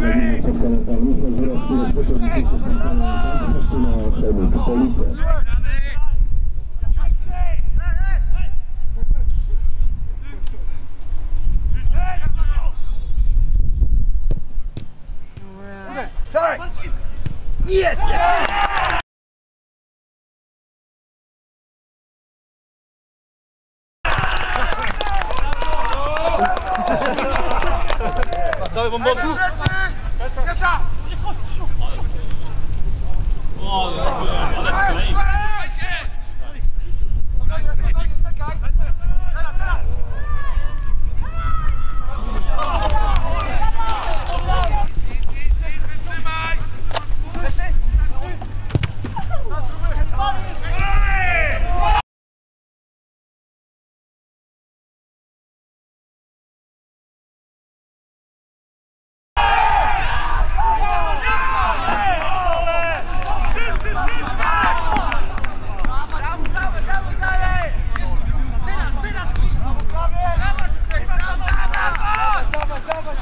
Zanim spotkania pan Michał Dawaj bombonku! Ale skleił.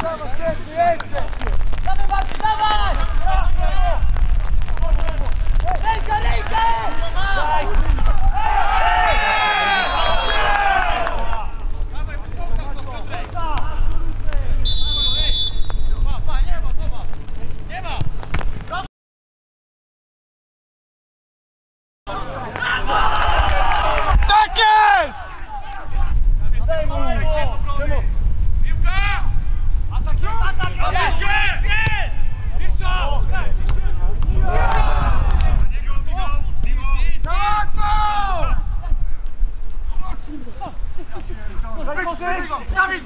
Dawaj Rękę, rękę!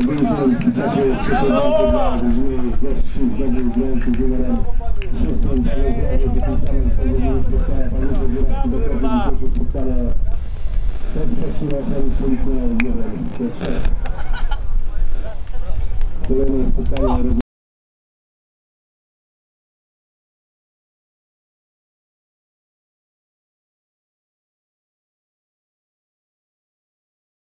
W czasie trzeciej walki dla drużyny gości znowu grających numerem szóstym Paweł Krawiec i tym samym swoim spotkania Pan Michał Żurowski zaprosił dzisiejsze spotkania bezpośrednio Chemik Police 1 do 3. Kolejne spotkanie